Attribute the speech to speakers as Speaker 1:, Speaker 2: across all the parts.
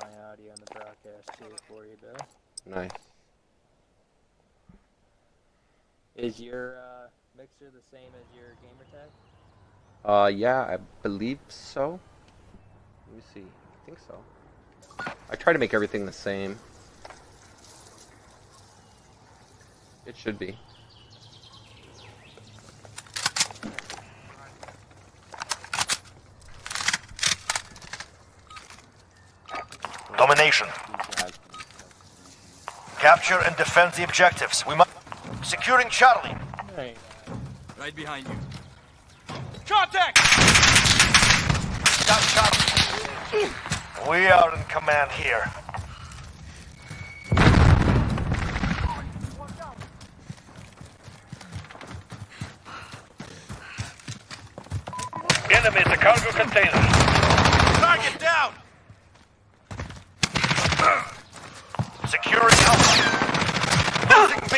Speaker 1: my audio in the broadcast too for you, Bill.
Speaker 2: Nice.
Speaker 1: Is your uh, mixer the same as your gamer tag?
Speaker 2: Uh, yeah, I believe so. Let me see. I think so. I try to make everything the same. It should be.
Speaker 3: Domination. Capture and defend the objectives. We must... Securing Charlie.
Speaker 1: Hey,
Speaker 4: Right behind you.
Speaker 3: Contact! Got Charlie. We are in command here.
Speaker 5: Enemy at the cargo container.
Speaker 3: Target down! Securing Alpha. Losing B.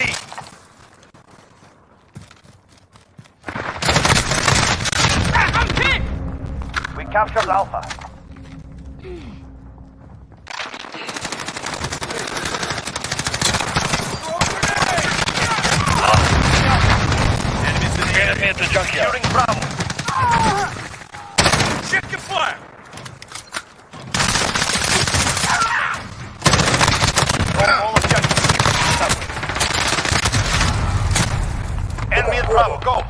Speaker 3: We captured Alpha.
Speaker 5: Enemy at the junkyard.
Speaker 3: Securing Bravo.
Speaker 4: Check your fire!
Speaker 3: Hold all objectives. Enemy at Bravo. Go.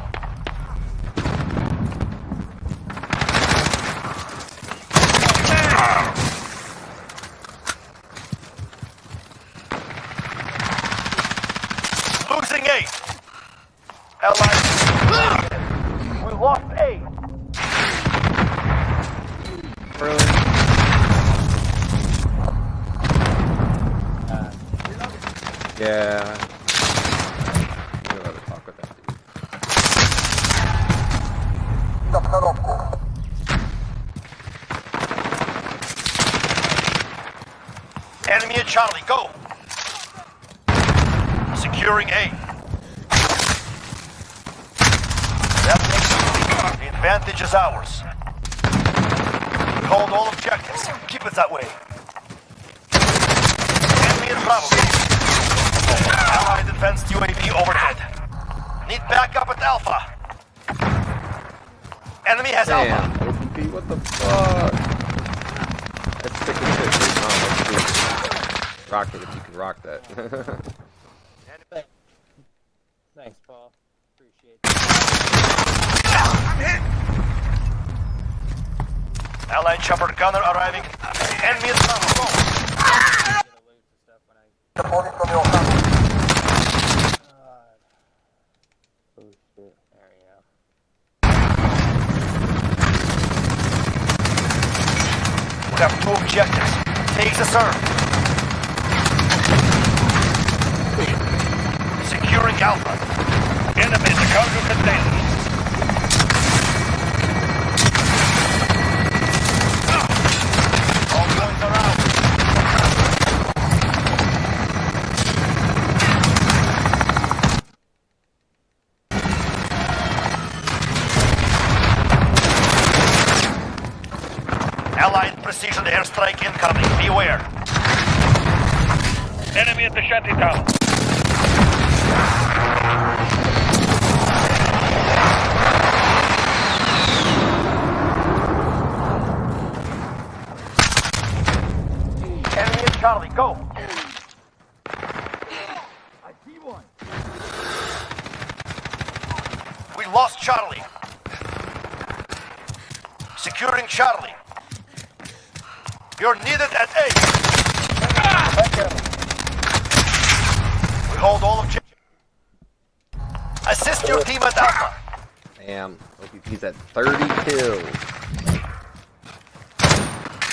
Speaker 3: Losing A. Allied. We lost A.
Speaker 2: Yeah. I'm gonna let her talk with that dude.
Speaker 3: Enemy at Charlie, go! Securing A. The advantage is ours. We hold all objectives. Keep it that way. Enemy at Bravo. Allied advanced UAV overhead. Need backup at Alpha. Enemy has Alpha.
Speaker 2: Damn, OPP, what the fuck? That's thick as shit, dude. Oh, let's do. Rock it if you can rock that.
Speaker 1: thanks, Paul. Appreciate it. I'm hit!
Speaker 3: Allied chopper gunner arriving. Enemy at Bravo. Go.
Speaker 1: Get a loot and stuff when I. God. Oh shit! There we go.
Speaker 3: We have two objectives. Take the serve. Securing Alpha.
Speaker 5: Enemy at the cargo container.
Speaker 3: Precision airstrike incoming. Beware.
Speaker 5: Enemy at the shanty town.
Speaker 3: Enemy at Charlie. Go. We lost Charlie. Securing Charlie. You're needed at A. We hold all objectives. Assist your team at Alpha.
Speaker 2: Damn, OPP's at 30 kills.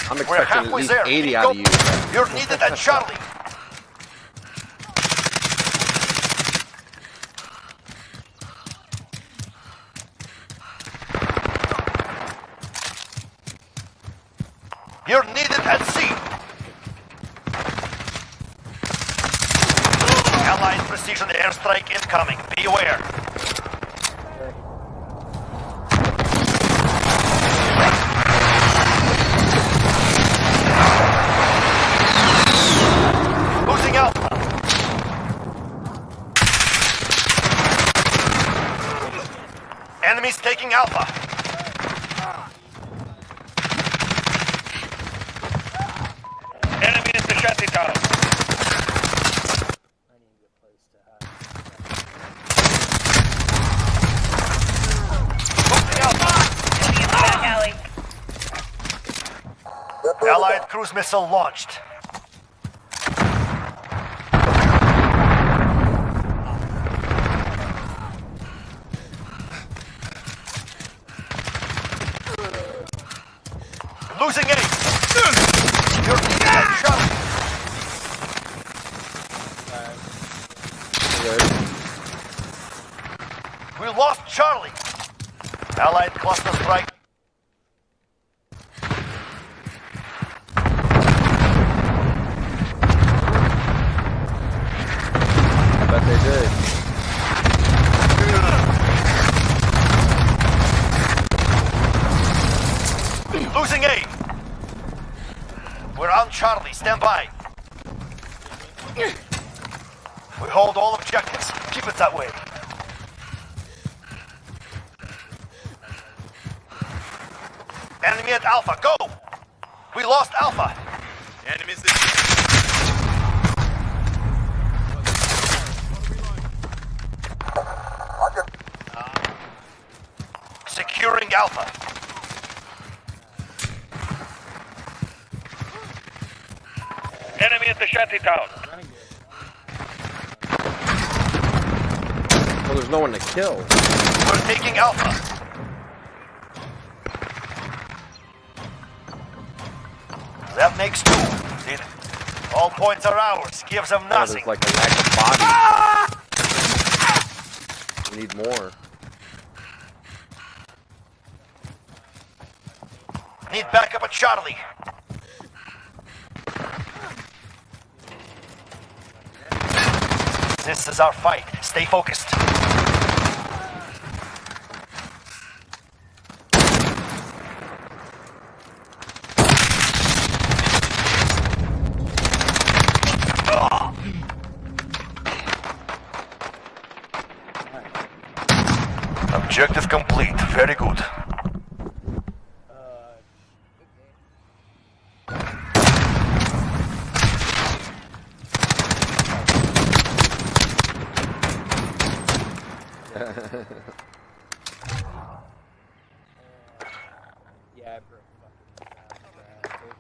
Speaker 2: I'm
Speaker 3: We're
Speaker 2: expecting at
Speaker 3: halfway
Speaker 2: least
Speaker 3: there.
Speaker 2: 80 out of you.
Speaker 3: You're needed at Charlie. You're needed at C. Allied precision airstrike incoming. Beware.
Speaker 5: town.
Speaker 1: I need a good place to hide.
Speaker 3: Moving out.
Speaker 6: Enemy in the back alley.
Speaker 3: Allied cruise missile launched. Losing A. You're shot.
Speaker 2: There.
Speaker 3: We lost Charlie. Allied cluster strike.
Speaker 2: I bet they did.
Speaker 3: Losing A. We're on Charlie. Stand by. We hold all objectives. Keep it that way. Enemy at Alpha. Go. We lost Alpha.
Speaker 4: Enemies
Speaker 3: Securing Alpha.
Speaker 5: Enemy at the shanty town.
Speaker 2: Well, there's no one to kill.
Speaker 3: We're taking Alpha. That makes two. See? All points are ours. Gives them
Speaker 2: Oh,
Speaker 3: nothing.
Speaker 2: there's like a lack of bodies. We need more.
Speaker 3: Need backup at Charlie. This is our fight. Stay focused. Objective complete. Very good.
Speaker 1: Uh, yeah, I broke fucking fast, dude.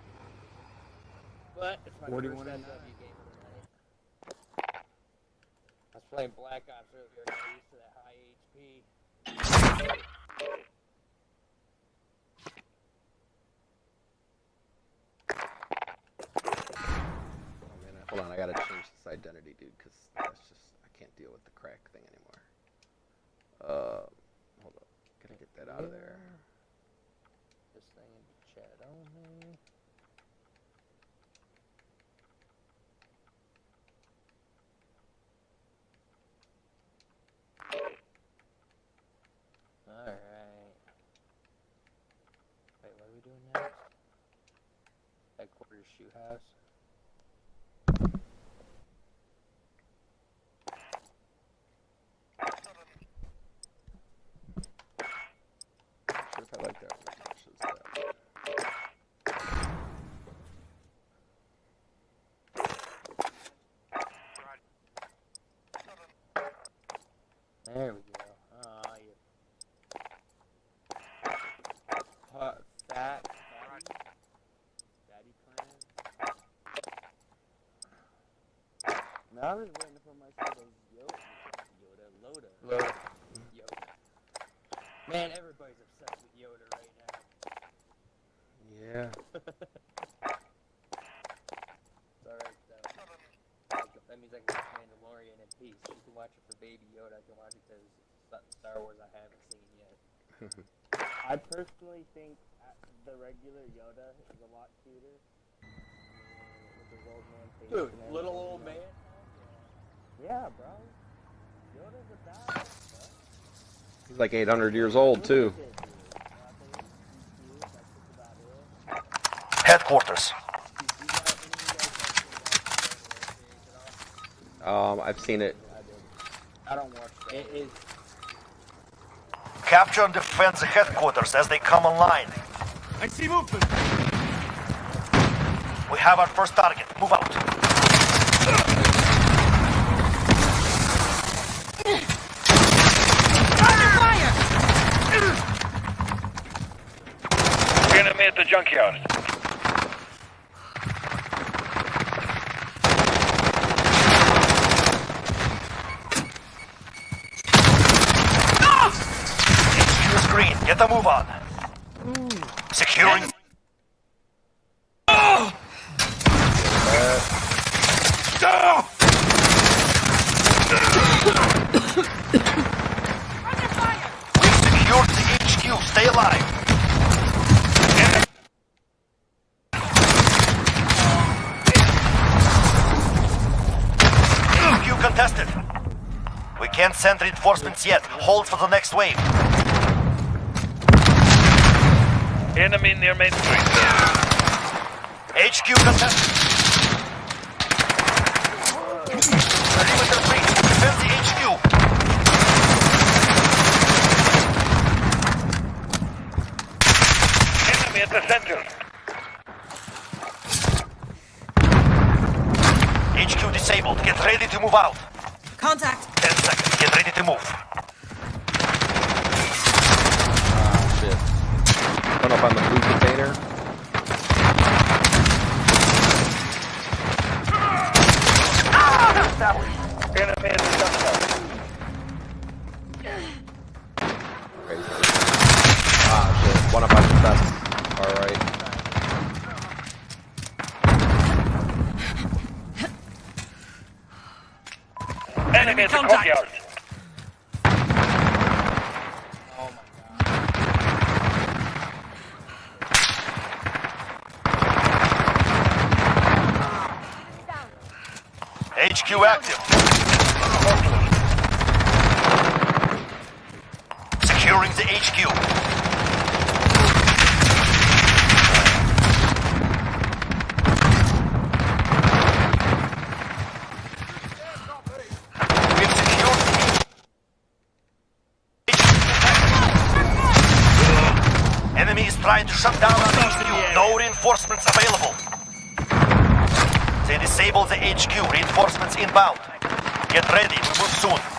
Speaker 1: But it's my
Speaker 7: 41
Speaker 1: first
Speaker 7: and
Speaker 1: SW game of the night. I was playing Black Ops earlier, got used to that high HP.
Speaker 2: Oh, man, hold on, I gotta change this identity, dude, because that's just I can't deal with the crack thing anymore. Uh, hold up, can I get that out of there?
Speaker 1: This thing in the chat only. Alright. Wait, what are we doing next? Headquarters Shoot House. There we go. Ah, you. Hot, fat, fatty, daddy clan.
Speaker 7: Now I was waiting for myself those Yoda, Yoda, Loda.
Speaker 1: Loda. Yoda. Man, everybody's obsessed with Yoda right now.
Speaker 2: Yeah.
Speaker 1: It's alright though. That means I can watch Mandalorian in peace. You can watch it for Baby Yoda. I can watch it because it's Star Wars I haven't seen yet.
Speaker 7: I personally think uh, the regular Yoda is a lot cuter. I mean, old
Speaker 1: Dude, little old man.
Speaker 7: Yeah, bro. Yoda's a badass, bro.
Speaker 2: He's like 800 years old too.
Speaker 7: Look at this dude. You know, I think he's cute. That's just about it.
Speaker 3: Headquarters.
Speaker 2: Um, I've seen it.
Speaker 1: I don't watch that. It is.
Speaker 3: Capture and defend the headquarters as they come online.
Speaker 4: I see movement.
Speaker 3: We have our first target. Move out.
Speaker 5: junkyard.
Speaker 3: sent reinforcements yet. Hold for the next wave.
Speaker 5: Enemy near Main Street.
Speaker 3: HQ contested. established.
Speaker 5: Enemy
Speaker 3: HQ, reinforcements inbound. Get ready, we move soon.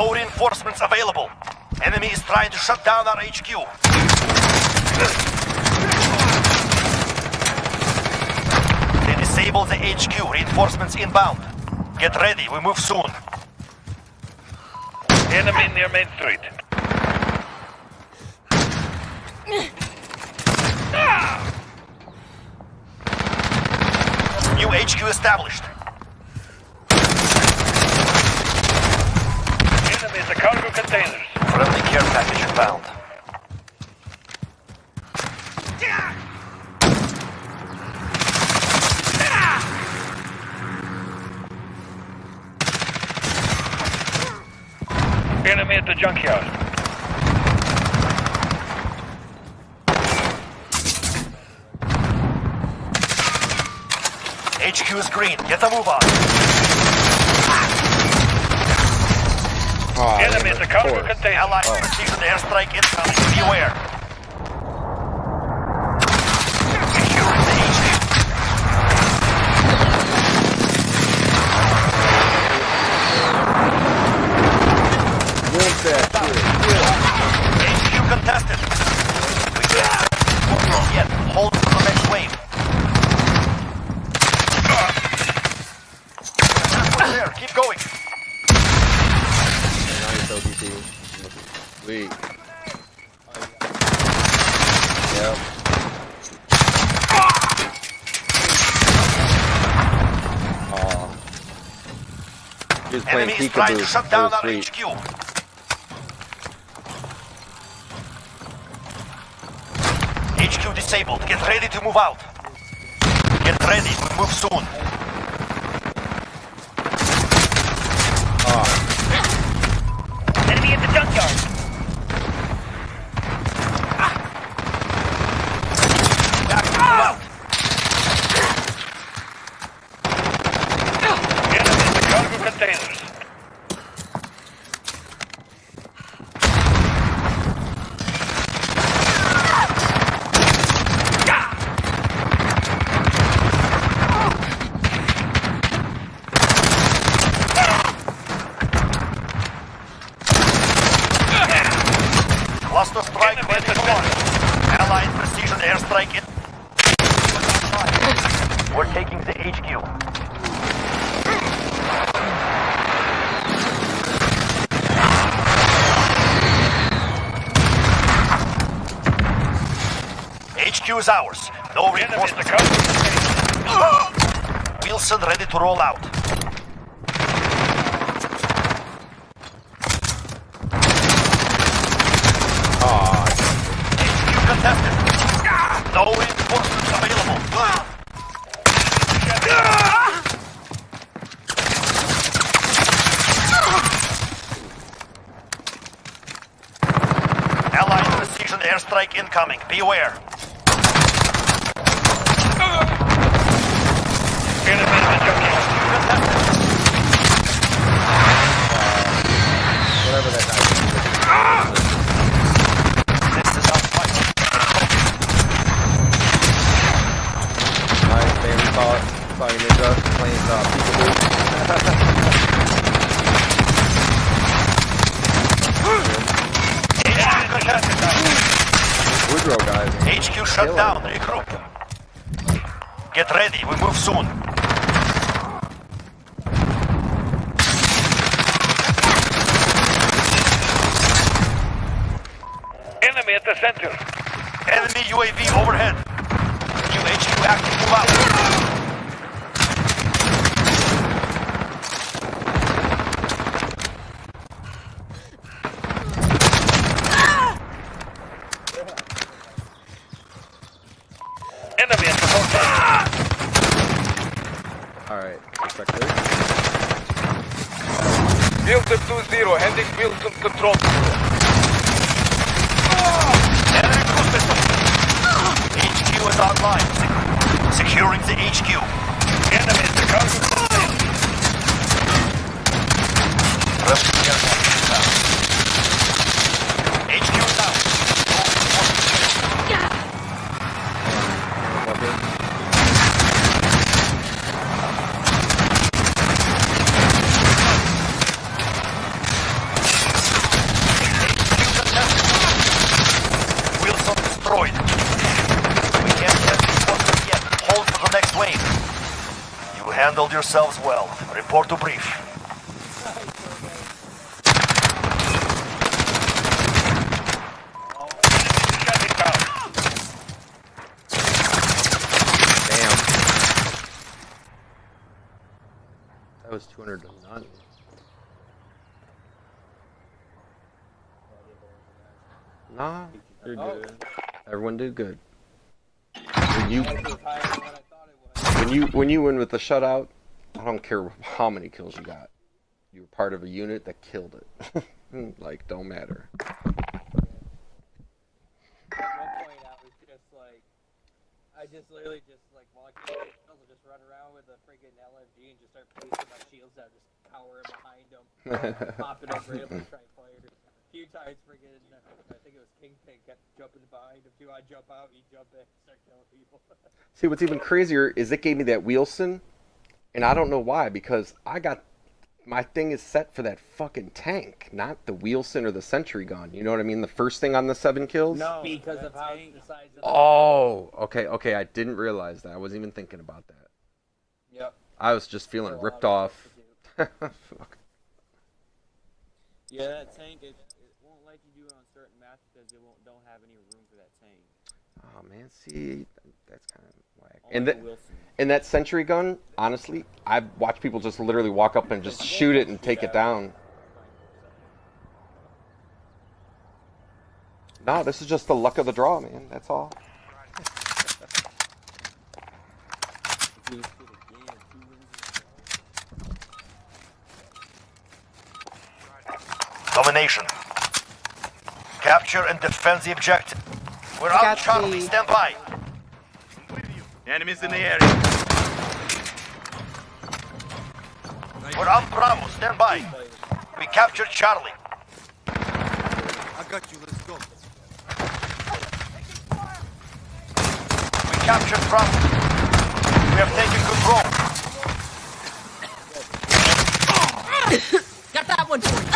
Speaker 3: No reinforcements available. Enemy is trying to shut down our HQ. They Disable the HQ. Reinforcements inbound. Get ready. We move soon.
Speaker 5: Enemy near Main Street.
Speaker 3: New HQ established.
Speaker 5: is the cargo containers.
Speaker 3: Friendly care package found.
Speaker 5: Enemy at the junkyard.
Speaker 3: HQ is green. Get the move on.
Speaker 2: Oh,
Speaker 5: Enemy the cargo container.
Speaker 3: Allied precision airstrike incoming. Beware. Securing the HQ.
Speaker 2: Where's that?
Speaker 3: HQ contested. We can't send yet. Hold for the next wave. Halfway there. Keep going.
Speaker 2: Nice OBT. Sweet. Yep. Aw. He was playing
Speaker 3: Enemy is trying to shut down our. HQ. HQ disabled. Get ready to move out. Get ready. We move soon.
Speaker 6: Enemy at the junkyard.
Speaker 3: Back to move out.
Speaker 5: Enemy at the cargo containers.
Speaker 3: Cluster strike ready to launch. Allied precision airstrike in. We're taking the HQ. HQ is ours. No
Speaker 5: Enemy at the
Speaker 3: reinforcements. Wheelson ready to roll out. HQ contested. No reinforcements available. Allied precision airstrike incoming. Beware.
Speaker 2: Nah, you're
Speaker 1: Oh.
Speaker 2: Everyone did good. When you
Speaker 1: That was higher than what I thought it was.
Speaker 2: when you when you win with the shutout, I don't care how many kills you got. You were part of a unit that killed it. like don't matter.
Speaker 1: At one point, I just like, I just literally just like walk in the field and just run around with a friggin' LMG and just start placing my shields out, just cowering behind them, popping up randomly trying to fire. A few times friggin' I think it was Kingpin kept jumping behind him too. I jump out, he jump in, start killing people.
Speaker 2: See, what's even crazier is it gave me that Wheelson, and I don't know why because I got my thing is set for that fucking tank, not the Wheelson or the Sentry gun. You know what I mean? The first thing on the seven kills.
Speaker 7: No,
Speaker 1: because of how
Speaker 7: tank-
Speaker 1: the size of the
Speaker 2: Oh, okay, okay. I didn't realize that. I wasn't even thinking about that.
Speaker 1: Yep.
Speaker 2: I was just feeling
Speaker 1: Got a lot
Speaker 2: ripped
Speaker 1: of
Speaker 2: off.
Speaker 1: stuff to do.
Speaker 2: Fuck.
Speaker 8: Yeah, that tank, it, it won't let you do it on certain maps because it won't don't have any room for that tank.
Speaker 2: Oh man, see, that's kind of whack.
Speaker 8: Only
Speaker 2: And
Speaker 8: the
Speaker 2: that
Speaker 8: Wheelson.
Speaker 2: and that Sentry gun, honestly, I've watched people just literally walk up and just shoot it and take it down. No, this is just the luck of the draw, man. That's all.
Speaker 8: If you just get a game, two wins in a row.
Speaker 3: Domination. Capture and defend the objective. We're
Speaker 2: I
Speaker 3: on
Speaker 2: got
Speaker 3: Charlie.
Speaker 2: the-
Speaker 3: Stand by.
Speaker 4: Enemies in the area.
Speaker 3: We're on Bravo. Stand by. We captured Charlie.
Speaker 4: I got you. Let's go.
Speaker 3: We captured Bravo. We have taken control.
Speaker 9: Got that one.
Speaker 4: Inside!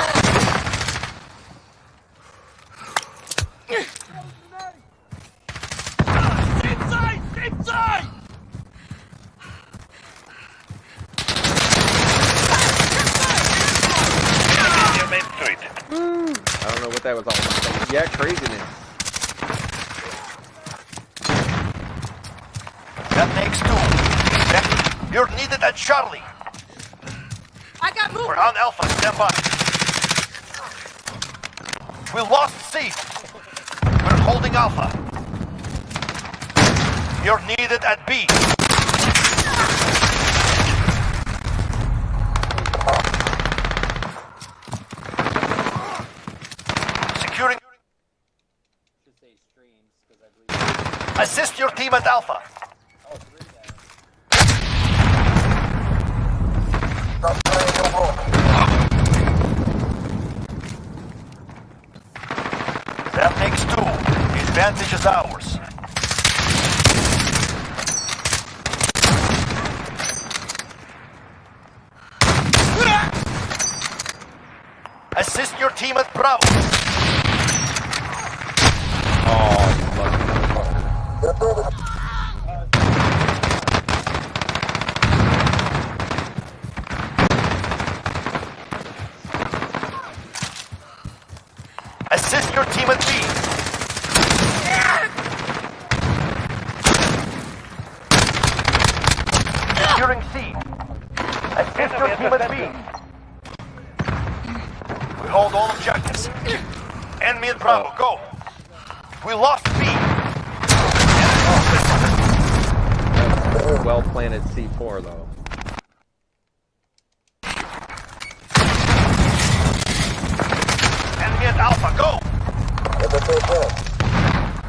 Speaker 3: Alpha, go.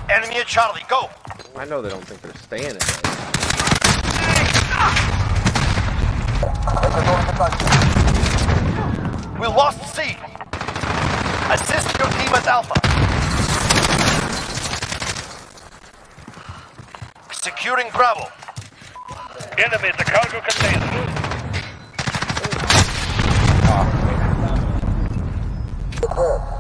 Speaker 3: Enemy at Charlie, go.
Speaker 2: I know they don't think they're staying in there.
Speaker 3: We lost C. Assist your team at Alpha. Securing Bravo.
Speaker 5: Enemy at the cargo container.
Speaker 4: I'm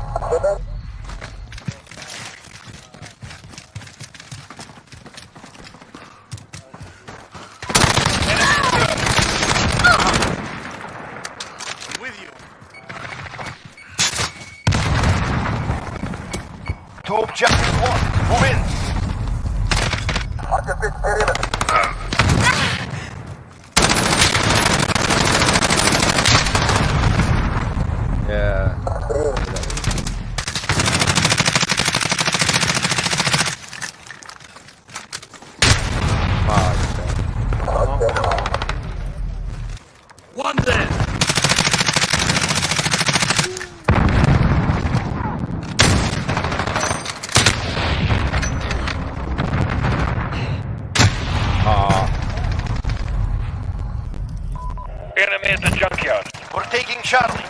Speaker 3: Two objectives lost. Move in.
Speaker 2: Yeah. Fuck.
Speaker 4: One dead.
Speaker 3: Charlie.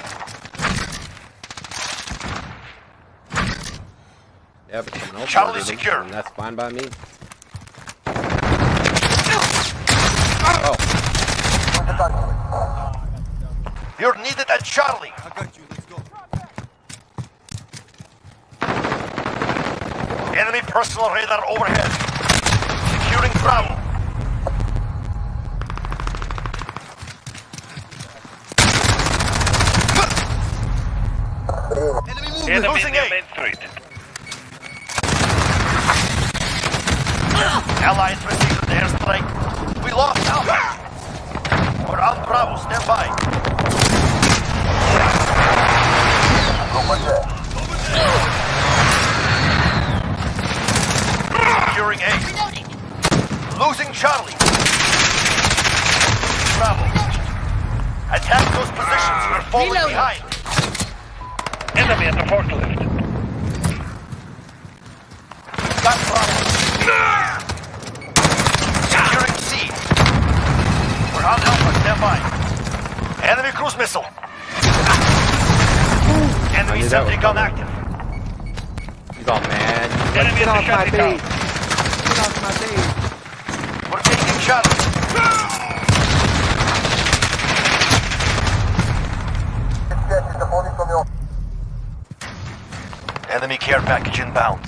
Speaker 2: Yeah, but someone else
Speaker 3: Charlie
Speaker 2: murdered him,
Speaker 3: secure.
Speaker 2: and that's fine by me. Oh,
Speaker 3: You're needed at Charlie.
Speaker 4: I got you. Let's go.
Speaker 3: Enemy personal radar overhead. Securing Bravo.
Speaker 5: Enemy
Speaker 3: Losing
Speaker 5: near
Speaker 3: A.
Speaker 5: Main Street.
Speaker 3: Allies received an airstrike. We lost Alpha. We're on Bravo. Stand by. Securing A. Losing Charlie. Bravo. Attack those positions. We're falling
Speaker 9: Reloading.
Speaker 3: behind.
Speaker 5: Enemy at the forklift.
Speaker 3: Got Bravo. Securing C. We're on Alpha. Stand by. Enemy cruise missile. Enemy
Speaker 2: knew that
Speaker 3: sentry gun active.
Speaker 2: he's all mad.
Speaker 5: Enemy
Speaker 2: Get off my
Speaker 5: shanty
Speaker 2: base. Get off my base.
Speaker 3: We're taking Charlie. Enemy care package inbound.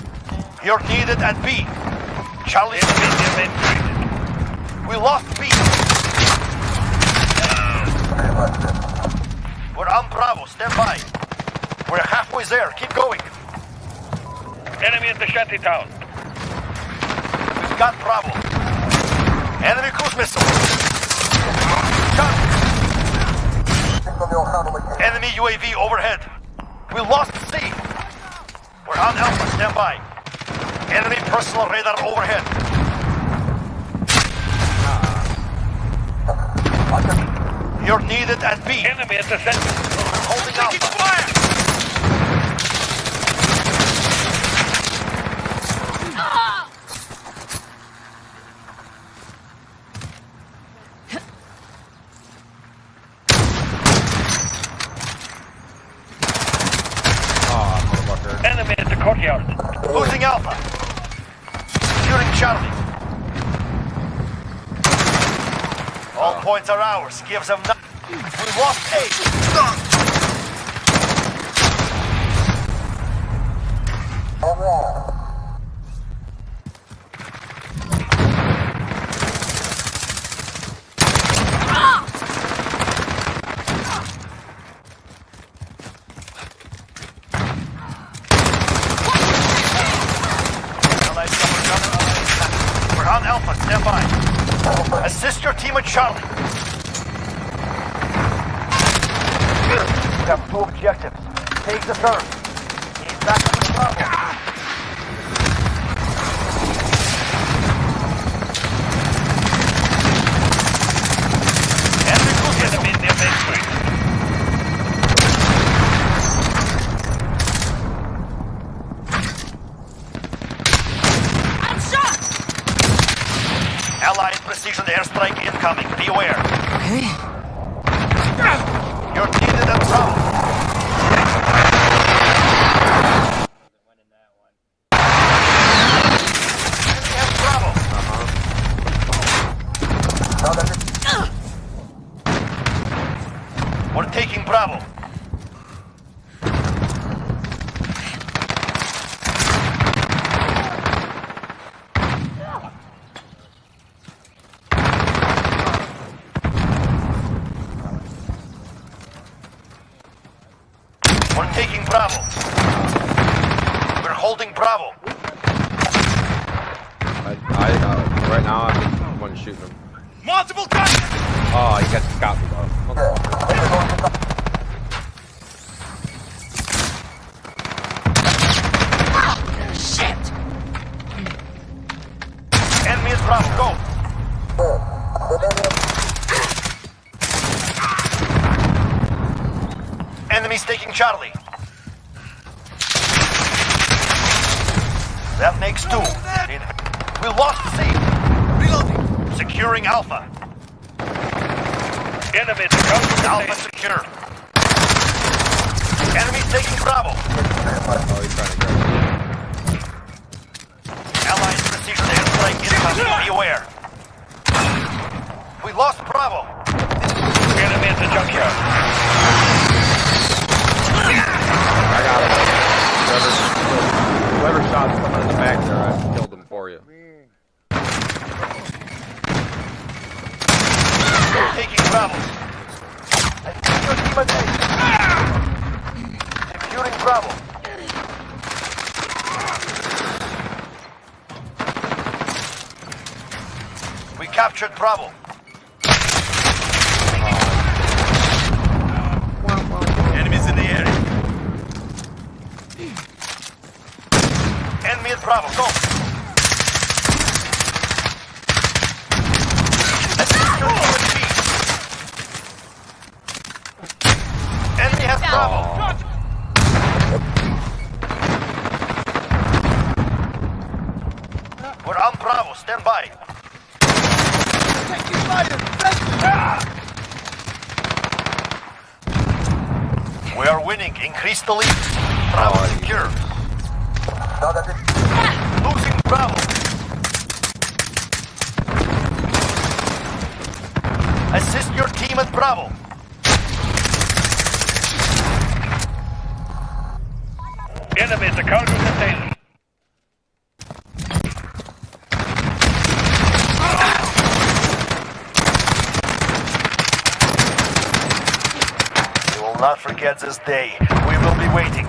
Speaker 3: You're needed at B. Charlie,
Speaker 5: Enemy near Main
Speaker 3: we lost B. We're on Bravo. Stand by. We're halfway there. Keep going.
Speaker 5: Enemy at the shanty town.
Speaker 3: We've got Bravo. Enemy cruise missile. Enemy UAV overhead. We lost C. We're on Alpha. Stand by. Enemy personal radar overhead. Ah. You're needed at B.
Speaker 5: Enemy at the center.
Speaker 3: Holding Alpha.
Speaker 2: Oh, motherfucker.
Speaker 5: Enemy at the courtyard.
Speaker 3: Losing Alpha. Securing Charlie. All points are ours. Gives them Bravo. Go.
Speaker 5: Enemy
Speaker 3: has Bravo. We're on Bravo. Stand by. We are winning. Increase the lead. Bravo secure. Losing Bravo. Assist your team at Bravo.
Speaker 5: Enemy at the cargo container.
Speaker 3: We will this day. We will be waiting.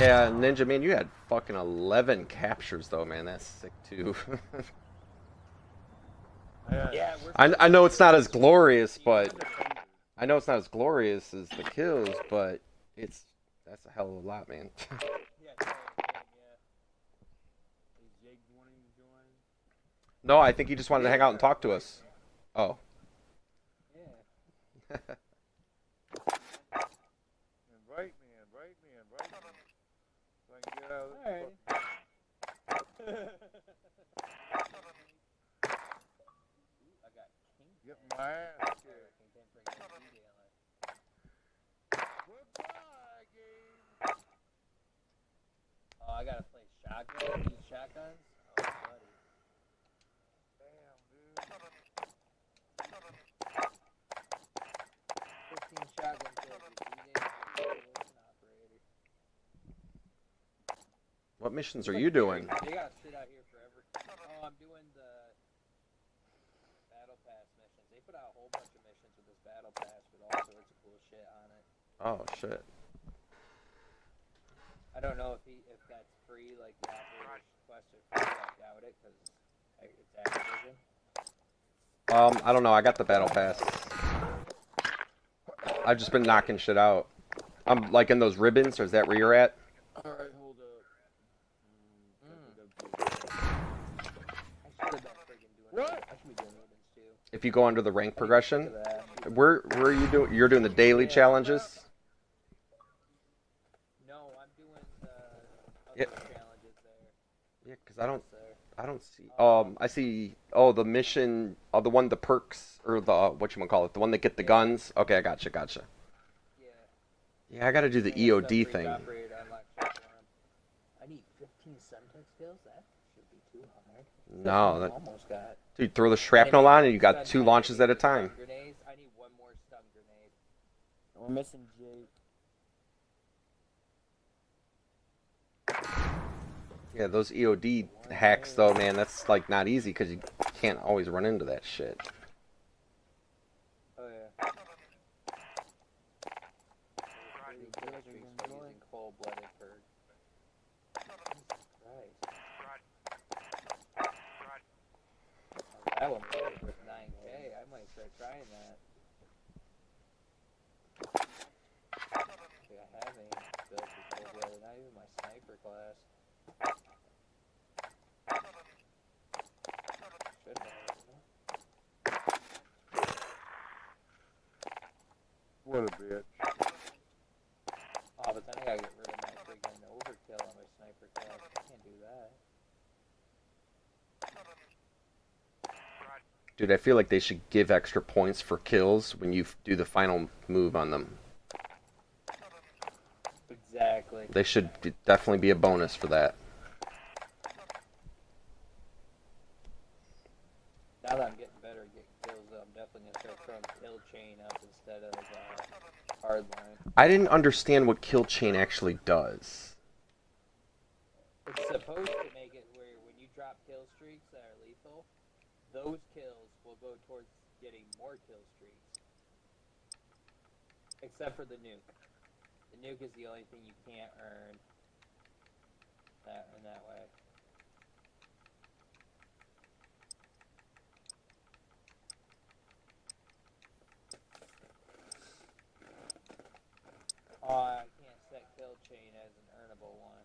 Speaker 2: Yeah, Ninja, man, you had fucking 11 captures, though, man. That's sick, too.
Speaker 1: Yeah,
Speaker 2: I, I know it's not as glorious, but... I know it's not as glorious as the kills, but it's... That's a hell of a lot, man.
Speaker 1: yeah, yeah, yeah.
Speaker 8: Is Jake wanting to join?
Speaker 2: no, I think he just wanted to hang out and talk to us. Oh.
Speaker 1: yeah.
Speaker 10: Invite me, invite me, invite me. So I can get out of this
Speaker 1: Alright.
Speaker 10: fucking-
Speaker 1: I got King.
Speaker 10: Get my ass kicked.
Speaker 1: King Ten freaking detailing.
Speaker 10: Goodbye, game.
Speaker 1: Oh, I gotta play shotgun. These shotguns. Oh, buddy.
Speaker 10: Damn, dude.
Speaker 1: Fifteen shotgun kills. with three days as an operator.
Speaker 2: What missions are you doing?
Speaker 1: They gotta sit out here forever. Oh, I'm doing the battle pass missions. They put out a whole bunch of missions with this battle pass with all sorts of cool shit on it.
Speaker 2: Oh, shit.
Speaker 1: I don't know if he if that's free, like the operator's quest are free. I doubt it because it's Activision.
Speaker 2: Um, I don't know. I got the battle pass. I've just been knocking shit out. I'm like in those ribbons, or is that where you're at?
Speaker 8: Alright, hold up.
Speaker 1: I should have been freaking doing
Speaker 10: What?
Speaker 1: I should be doing ribbons too.
Speaker 2: If you go under the rank progression,
Speaker 1: Look at that.
Speaker 2: where where are you doing? You're doing the daily challenges.
Speaker 1: No, I'm doing the other
Speaker 2: Yeah.
Speaker 1: challenges there.
Speaker 2: Yeah, because I don't
Speaker 1: There.
Speaker 2: I don't see. Um, I see. Oh, the mission. Oh, the one, the perks, or the what you want to call it, the one that get the guns. Okay, I gotcha, gotcha.
Speaker 1: Yeah.
Speaker 2: Yeah, I got to do the
Speaker 1: And that's
Speaker 2: EOD thing.
Speaker 1: operator to unlock shit for 'em. I need 15 semtex kills. That should be too hard.
Speaker 2: No, that
Speaker 1: almost got.
Speaker 2: dude, throw the shrapnel on, and you got two launches at a time.
Speaker 1: Grenades. I need one more stun grenade.
Speaker 8: We're missing
Speaker 2: Yeah, those EOD hacks, though, man, that's like not easy because you can't always run into that shit.
Speaker 1: Oh yeah. Really good streaks for using cold-blooded for. Jesus Christ. That one was 9k. I might start trying that. I think I have any built for cold-blooded. Not even my sniper class.
Speaker 10: a.
Speaker 1: Oh, but then I gotta get rid of my freaking overkill on my sniper class. I can't do that.
Speaker 2: Dude, I feel like they should give extra points for kills when you do the final move on them.
Speaker 1: Exactly.
Speaker 2: They should definitely be a bonus for that. I didn't understand what kill chain actually does.
Speaker 1: It's supposed to make it where when you drop kill streaks that are lethal, those kills will go towards getting more kill streaks. Except for the nuke. The nuke is the only thing you can't earn that in that way. Oh, I can't set kill chain as an earnable one.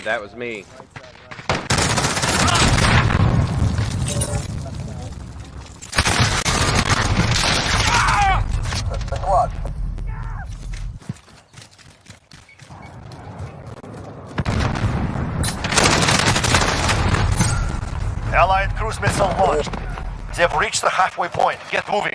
Speaker 2: Yeah, that was me.
Speaker 3: Allied cruise missile launched. They've reached the halfway point. Get moving.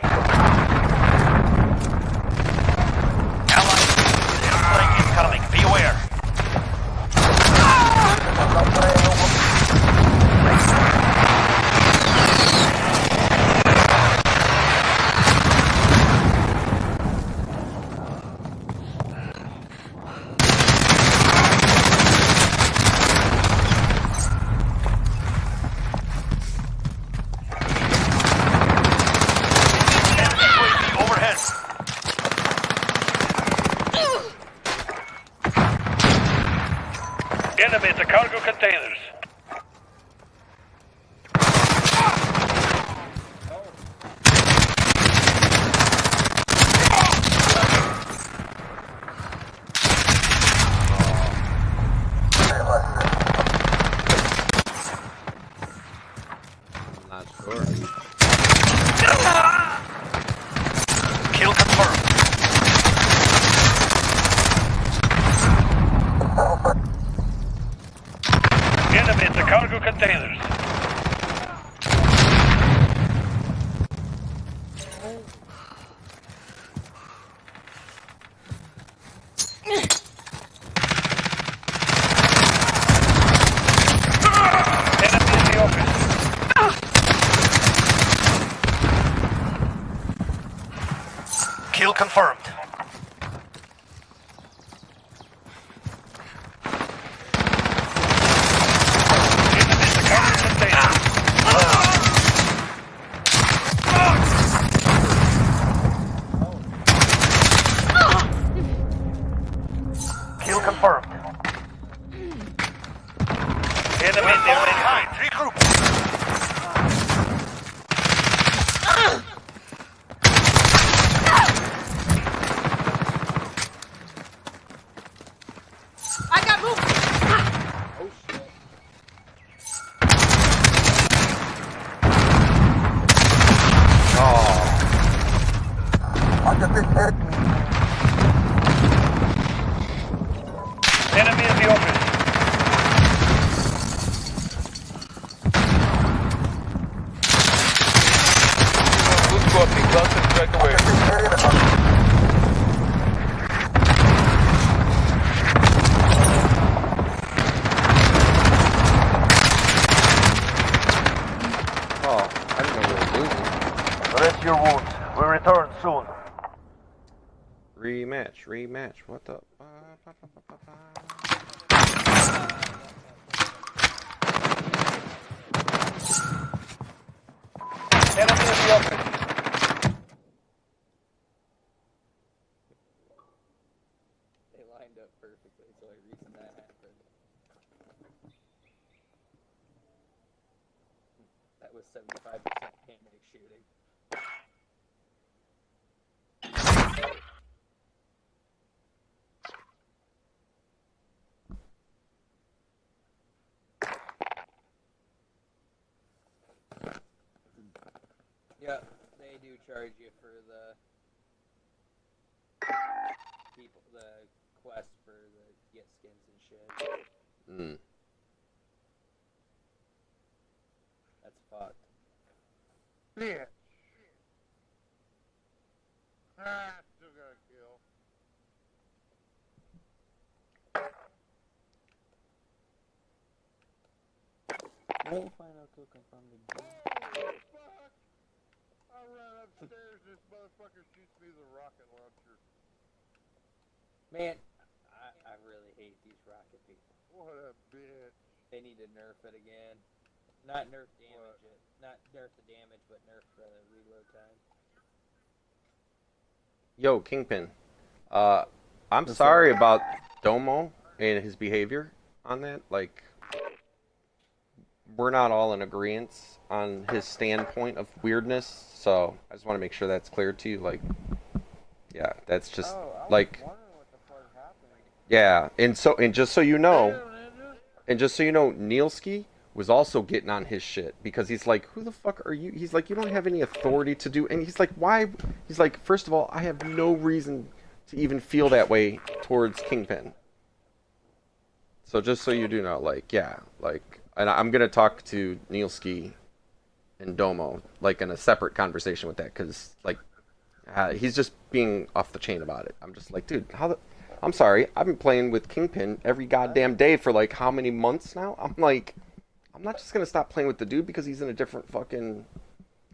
Speaker 2: Rematch. What the? Ba, ba, ba, ba, ba, ba.
Speaker 5: Enemy in the office.
Speaker 1: They lined up perfectly, so the reason that happened. That was 75% panic shooting. Yeah, they do charge you for the people, the quest for the get skins and shit.
Speaker 2: Mm.
Speaker 1: That's fucked.
Speaker 10: Bitch. Ah, still got a kill.
Speaker 8: No final kill confirmed again.
Speaker 10: Oh, fuck! I ran upstairs, this motherfucker shoots me with a rocket launcher.
Speaker 1: Man, I, I really hate these rocket people.
Speaker 10: What a bitch.
Speaker 1: They need to nerf it again. Not nerf damage it. Not nerf the damage, but nerf the reload time.
Speaker 2: Yo, Kingpin. Uh, I'm sorry about Domo and his behavior on that. Like, we're not all in agreement on his standpoint of weirdness. So I just want to make sure that's clear to you. Like, yeah, that's just
Speaker 7: Oh,
Speaker 2: like,
Speaker 7: what the fuck happened.
Speaker 2: yeah. And so, and just so you know, and just so you know, Nielski was also getting on his shit because he's like, "Who the fuck are you?" He's like, "You don't have any authority to do." And he's like, "Why?" He's like, first of all, I have no reason to even feel that way towards Kingpin." So just so you do know, like, yeah, like, and I'm gonna talk to Nielski and Domo like in a separate conversation with that because like, uh, he's just being off the chain about it. I'm just like, dude, how the. I'm sorry. I've been playing with Kingpin every goddamn day for like how many months now? I'm like, I'm not just gonna stop playing with the dude because he's in a different fucking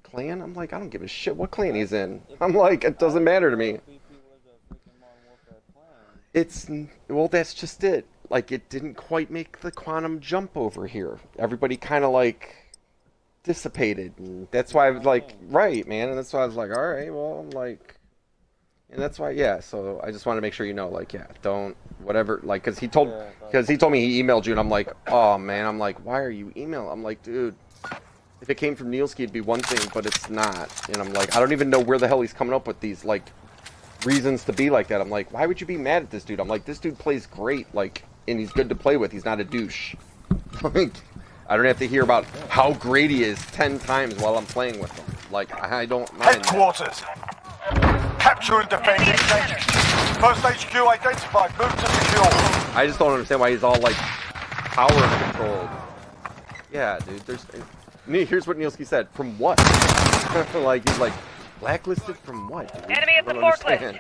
Speaker 2: clan. I'm like, I don't give a shit what clan he's in. I'm like, it doesn't matter to me.
Speaker 8: BP was a freaking Modern Warfare clan.
Speaker 2: It's well, that's just it. Like, it didn't quite make the quantum jump over here. Everybody kind of like dissipated, and that's why I was like, oh. right, man, and that's why I was like, all right, well, I'm like, and that's why, yeah. So I just want to make sure you know, like, yeah, don't whatever, like, because he told, because he told me he emailed you, and I'm like, oh man, I'm like, why are you email? I'm like, dude. If it came from Nielski, it'd be one thing, but it's not. And I'm like, I don't even know where the hell he's coming up with these like reasons to be like that. I'm like, why would you be mad at this dude? I'm like, this dude plays great, like, and he's good to play with. He's not a douche. like, I don't have to hear about how great he is ten times while I'm playing with him. Like, I I don't mind. that.
Speaker 3: Headquarters. Capture and defend HQ. First HQ identified. Move to secure.
Speaker 2: I just don't understand why he's all like power controlled. Yeah, dude. There's. Here's what Nielski said. From what? like he's like, Blacklisted from what? dude?
Speaker 6: Enemy at the
Speaker 2: don't
Speaker 6: forklift.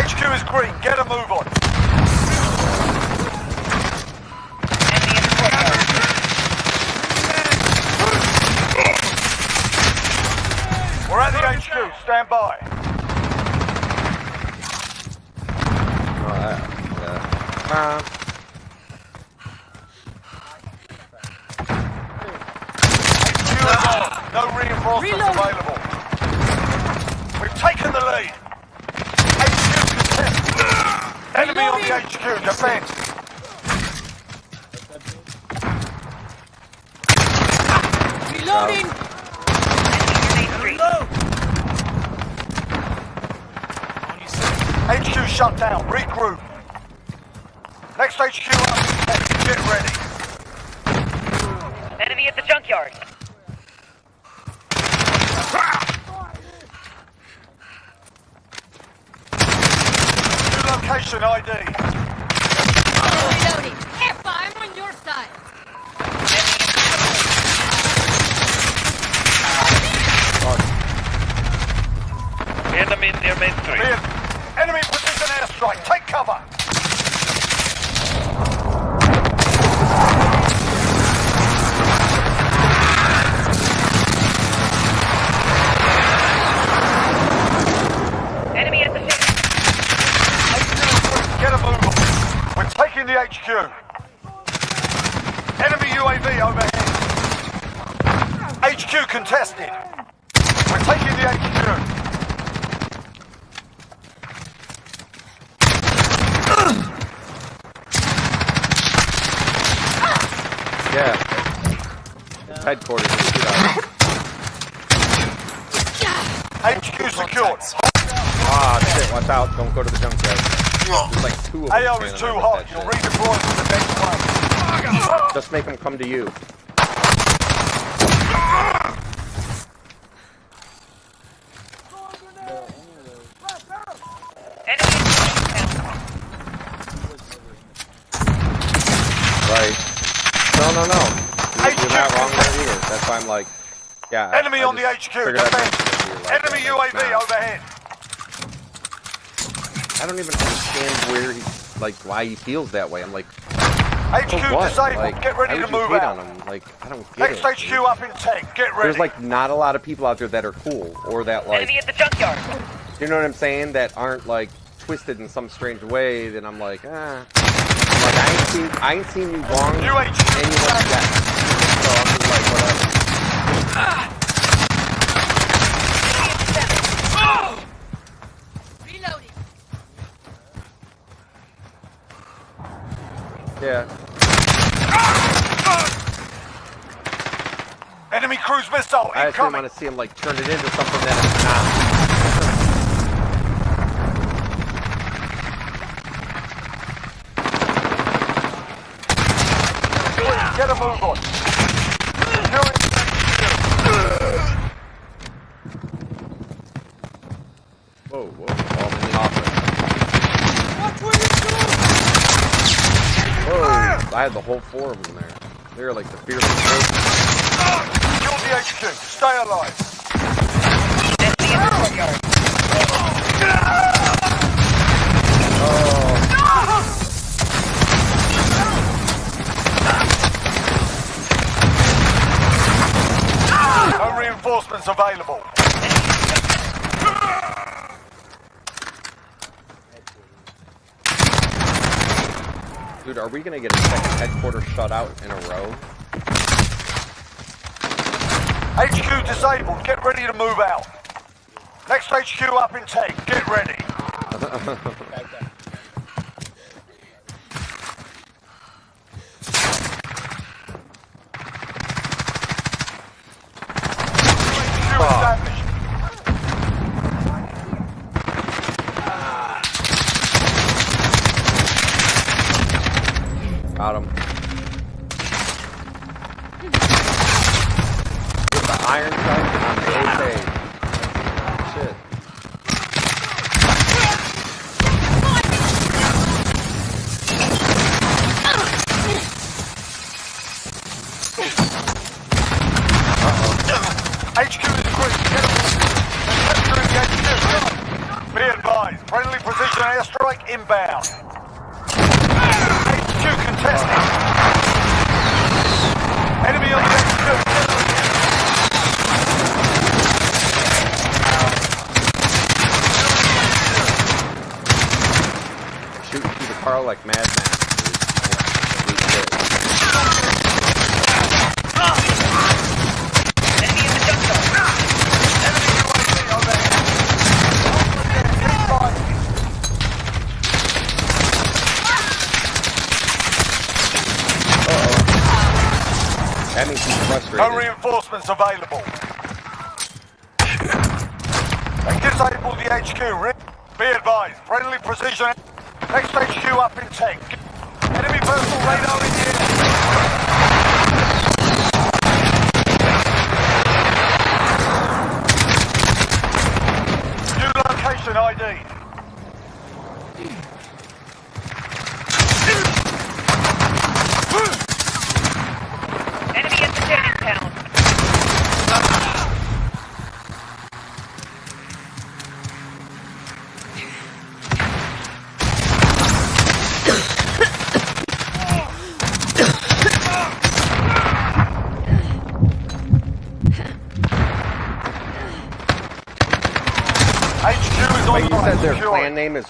Speaker 3: HQ is green. Get a move on.
Speaker 6: Enemy in the courtyard.
Speaker 3: We're at the HQ. Stand by.
Speaker 2: That- yeah. Uh.
Speaker 3: On. No reinforcements available. We've taken the lead. HQ contested. Enemy on the HQ. Defend.
Speaker 9: Reloading!
Speaker 6: Main
Speaker 3: HQ shut down. Regroup. Next HQ up. Get ready.
Speaker 6: Enemy at the junkyard.
Speaker 3: New location ID.
Speaker 9: Reloading! Epa, I'm on your side!
Speaker 5: Enemy near Main Street.
Speaker 3: Liam, enemy precision airstrike. Take cover.
Speaker 6: Enemy at the city.
Speaker 3: Get a move on. We're taking the HQ. Enemy UAV overhead. HQ contested. We're taking the HQ.
Speaker 2: yeah. Headquarters.
Speaker 3: HQ secured.
Speaker 2: Ah, shit, watch out. Don't go to the junkyard. There's like two of them.
Speaker 3: AO is too hot. You'll
Speaker 2: shit.
Speaker 3: redeploy to the next wave.
Speaker 2: Just make them come to you.
Speaker 6: Enemy
Speaker 2: Right. No, no, no. You're, you're not wrong there either. That's why I'm like, yeah.
Speaker 3: Enemy
Speaker 2: I
Speaker 3: on the HQ. Defend.
Speaker 2: mention it to you like
Speaker 3: Enemy UAV overhead.
Speaker 2: I don't even understand where he, like, why he feels that way. I'm like,
Speaker 3: HQ
Speaker 2: for what?
Speaker 3: disabled.
Speaker 2: Like,
Speaker 3: Get ready to move
Speaker 2: hate
Speaker 3: out.
Speaker 2: on him? Like, I don't get
Speaker 3: Next
Speaker 2: it.
Speaker 3: HQ
Speaker 2: dude.
Speaker 3: up in 10. Get ready.
Speaker 2: There's like not a lot of people out there that are cool or that like,
Speaker 6: Enemy at the junkyard.
Speaker 2: you know what I'm saying, that aren't like twisted in some strange way. Then I'm like, ah. I'm like, I ain't seen, I ain't seen you wrong
Speaker 3: New HQ.
Speaker 2: anyone yet. So I'm just like, whatever.
Speaker 9: Reloading!
Speaker 2: Yeah.
Speaker 3: Enemy cruise missile
Speaker 2: I actually
Speaker 3: incoming.
Speaker 2: want to see him like turn it into something that it's not.
Speaker 3: Get a move on. Securing
Speaker 2: Whoa, whoa, all in the office. Whoa, I had the whole four of them there. They were like the fearless ghosts.
Speaker 3: Secure the HQ. Stay alive.
Speaker 6: Courtyard.
Speaker 3: No reinforcements available.
Speaker 2: Dude, are we gonna get a second headquarters shutout in a row?
Speaker 3: HQ disabled. Get ready to move out. Next HQ up in 10. Get ready.
Speaker 2: survivors.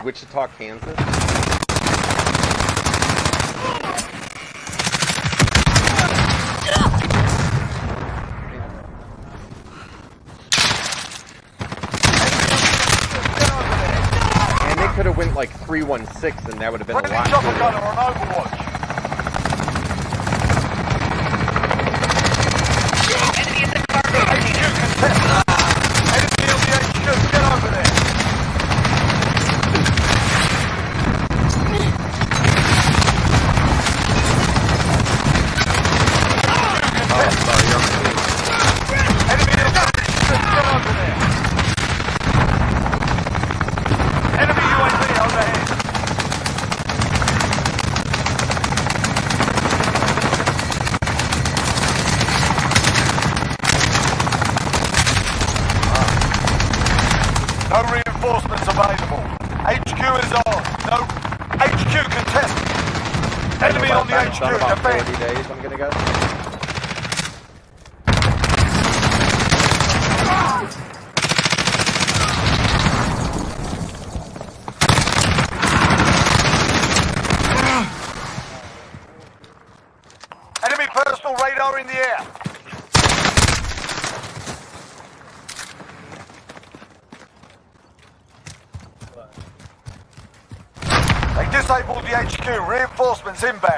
Speaker 2: Wichita, Kansas. And they could have went like 316 and that would have been
Speaker 3: Friendly a
Speaker 6: lot.
Speaker 3: Zimbe.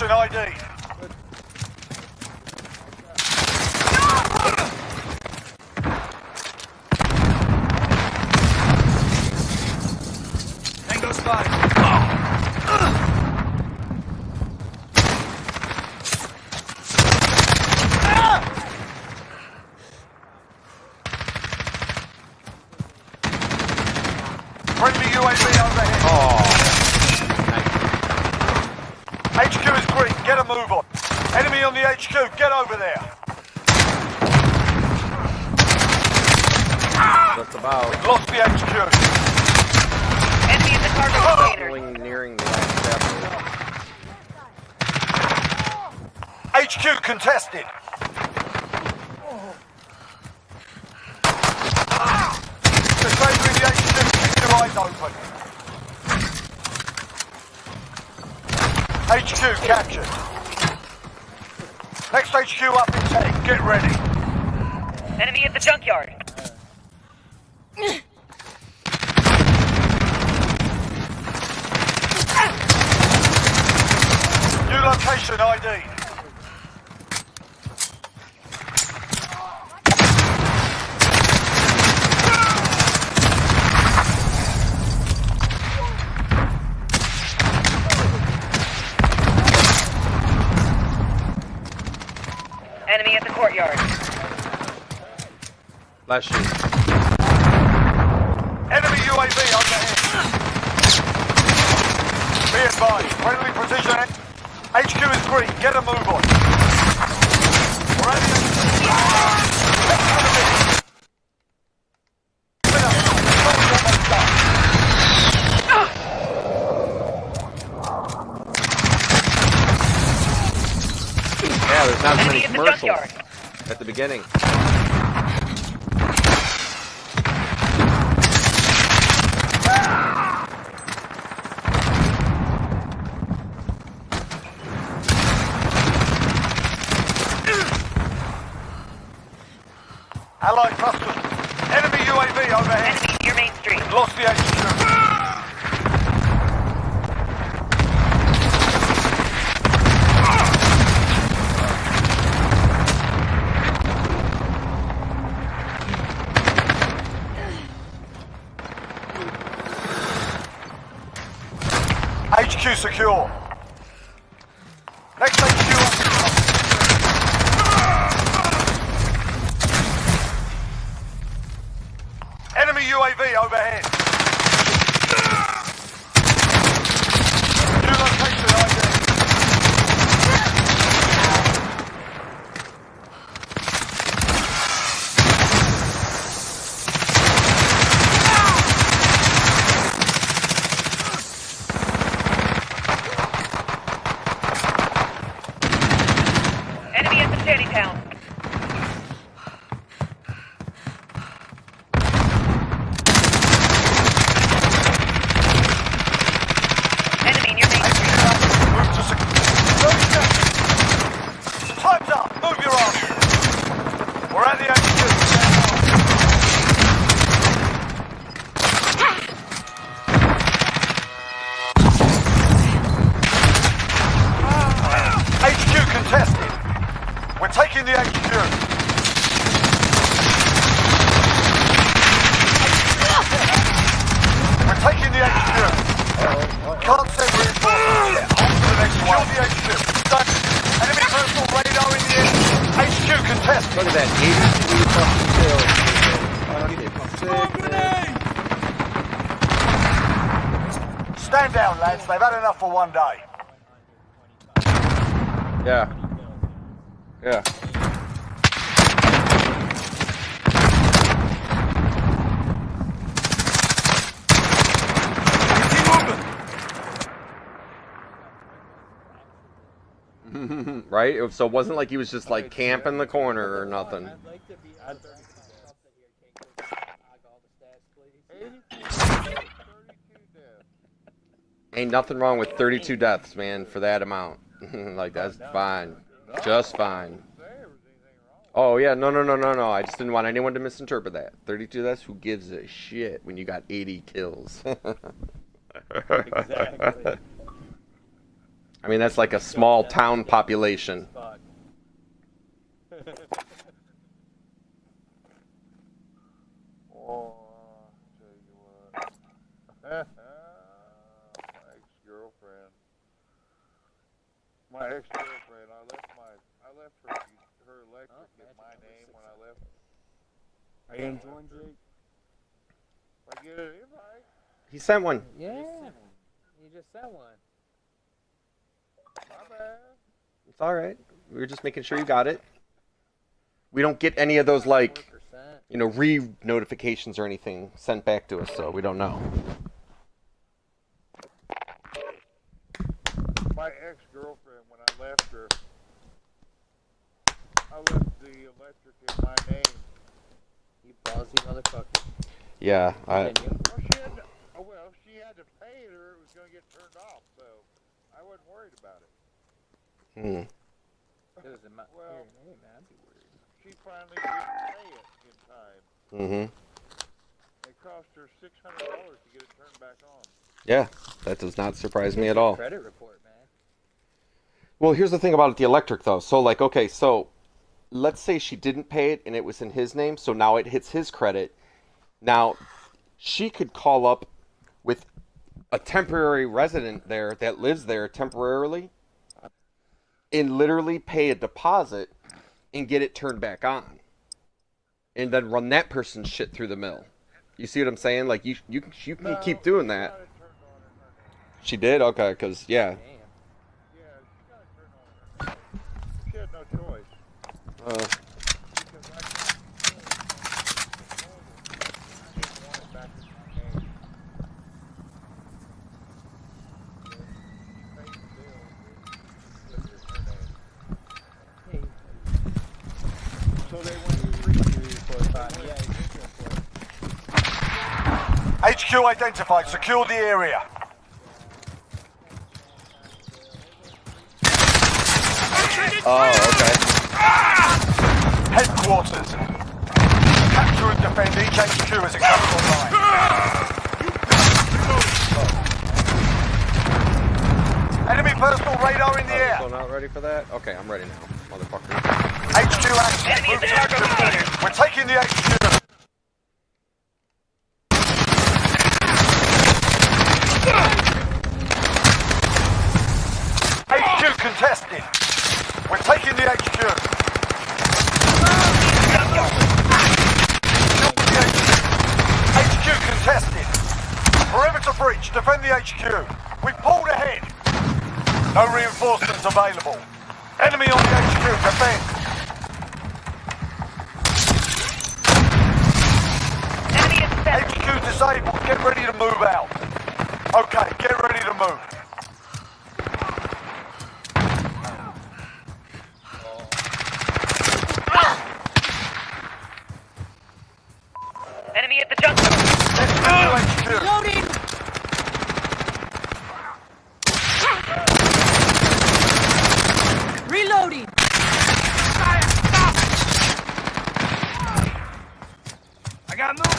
Speaker 3: Insufficient ID.
Speaker 6: Enemy at the courtyard.
Speaker 2: Last shoot.
Speaker 3: Enemy UAV overhead. Be advised, friendly precision. HQ is green. Get a move on. We're at the
Speaker 2: Yeah, there's not as
Speaker 6: Enemy
Speaker 2: many
Speaker 6: at the
Speaker 2: commercials
Speaker 6: junkyard.
Speaker 2: at the beginning.
Speaker 3: Allied cluster. Enemy UAV overhead.
Speaker 6: Enemy near Main Street.
Speaker 3: Lost the HQ. HQ secure. Next HQ. Enemy UAV overhead. New location ID.
Speaker 6: Enemy at the shanty town. Enemy near Main Street.
Speaker 3: Move to sec- 30 seconds. Time's up. Move your arms. We're at the HQ. HQ contested. We're taking the HQ. We're taking the HQ. Can't send reinforcements yet. On to the next one. the HQ. Done. Enemy personal radar in the air. HQ contested.
Speaker 2: Look at that, 83 fucking kills.
Speaker 3: Stand down, lads. They've had enough for one day.
Speaker 2: Yeah. Yeah. right? So it wasn't like he was just like camping the corner or nothing.
Speaker 1: I'd like to be on 32 something here. Can't go log all the stats, please.
Speaker 10: 32 deaths.
Speaker 2: Ain't nothing wrong with 32 deaths, man, for that amount. like that's fine, just fine.
Speaker 10: Say there was anything wrong.
Speaker 2: Oh yeah, no, no, no, no, no. I just didn't want anyone to misinterpret that. 32 deaths. Who gives a shit when you got 80 kills?
Speaker 1: Exactly.
Speaker 2: I mean, that's like a small town population.
Speaker 1: Fuck.
Speaker 10: Oh, I'll tell you what. My ex-girlfriend, I left my, I left her, her electric
Speaker 1: Oh,
Speaker 10: in my name
Speaker 1: six
Speaker 10: when I left.
Speaker 8: Are you enjoying Jake?
Speaker 10: I get an invite,
Speaker 2: He sent one.
Speaker 1: Yeah. You just sent one.
Speaker 10: my bad.
Speaker 2: It's all right. We were just making sure you got it. We don't get any of those like
Speaker 1: 4%.
Speaker 2: you know re notifications or anything sent back to us, so we don't know.
Speaker 10: My ex-girlfriend, when I left her, I left the electric in my name.
Speaker 1: You ballsy motherfucker.
Speaker 2: Yeah, I
Speaker 1: Continue.
Speaker 10: Well, she had to, oh, well, if she had to pay it or it was going to get turned off, so I wasn't worried about it.
Speaker 2: hmm.
Speaker 1: It was a ma-
Speaker 10: Well-
Speaker 1: here, hey, man, I'd be worried.
Speaker 10: She finally didn't pay it in time.
Speaker 2: Mhm.
Speaker 10: It cost her six hundred dollars to get it turned back on.
Speaker 2: Yeah, that does not surprise me at all.
Speaker 1: Credit report, man.
Speaker 2: Well, here's the thing about the electric though. So like, okay, so let's say she didn't pay it and it was in his name, so now it hits his credit. Now, she could call up with a temporary resident there that lives there temporarily and literally pay a deposit and get it turned back on. And then run that person's shit through the mill. You see what I'm saying? Like you you you can keep doing that.
Speaker 10: got it turned on in her name.
Speaker 2: She did? Okay.
Speaker 1: Damn.
Speaker 10: Yeah,
Speaker 1: report.
Speaker 3: HQ identified. Secure the area.
Speaker 2: Oh, okay.
Speaker 3: Headquarters. Capture and defend each HQ as it comes online. Enemy personal radar in the
Speaker 2: Oh,
Speaker 3: air.
Speaker 2: still not ready for that? Okay, I'm ready now, motherfucker.
Speaker 3: HQ active.
Speaker 6: Enemy
Speaker 3: Move
Speaker 6: at the
Speaker 3: to
Speaker 6: cargo
Speaker 3: HQ.
Speaker 6: container.
Speaker 3: We're taking the HQ. HQ contested. We're taking the HQ. HQ contested. Perimeter breach. Defend the HQ. We pulled ahead. No reinforcements available. Enemy on the HQ. Defend.
Speaker 6: Enemy at center.
Speaker 3: HQ disabled. Get ready to move out. Okay, get ready to move.
Speaker 6: Enemy at the junction.
Speaker 3: Let's get to HQ.
Speaker 9: Loading! Reloading!
Speaker 5: I got movement.